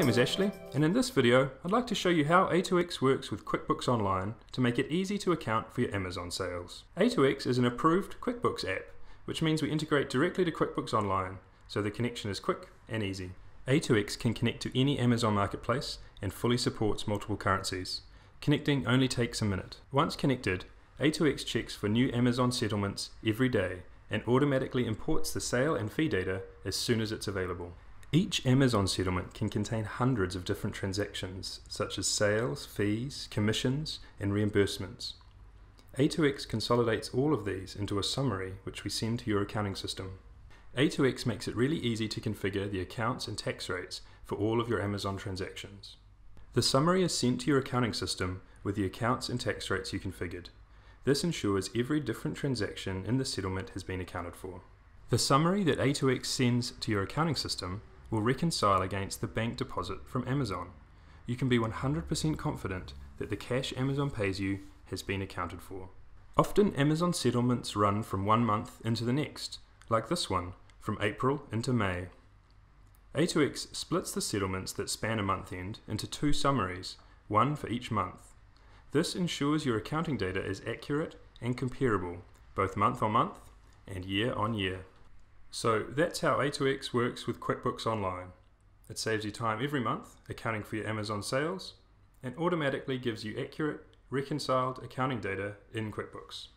name is Ashley, and in this video, I'd like to show you how A2X works with QuickBooks Online to make it easy to account for your Amazon sales. A2X is an approved QuickBooks app, which means we integrate directly to QuickBooks Online, so the connection is quick and easy. A2X can connect to any Amazon marketplace and fully supports multiple currencies. Connecting only takes a minute. Once connected, A2X checks for new Amazon settlements every day and automatically imports the sale and fee data as soon as it's available. Each Amazon settlement can contain hundreds of different transactions, such as sales, fees, commissions, and reimbursements. A2X consolidates all of these into a summary which we send to your accounting system. A2X makes it really easy to configure the accounts and tax rates for all of your Amazon transactions. The summary is sent to your accounting system with the accounts and tax rates you configured. This ensures every different transaction in the settlement has been accounted for. The summary that A2X sends to your accounting system will reconcile against the bank deposit from Amazon. You can be 100% confident that the cash Amazon pays you has been accounted for. Often Amazon settlements run from one month into the next, like this one, from April into May. A2X splits the settlements that span a month end into two summaries, one for each month. This ensures your accounting data is accurate and comparable, both month on month and year on year. So that's how A2X works with QuickBooks Online. It saves you time every month accounting for your Amazon sales and automatically gives you accurate, reconciled accounting data in QuickBooks.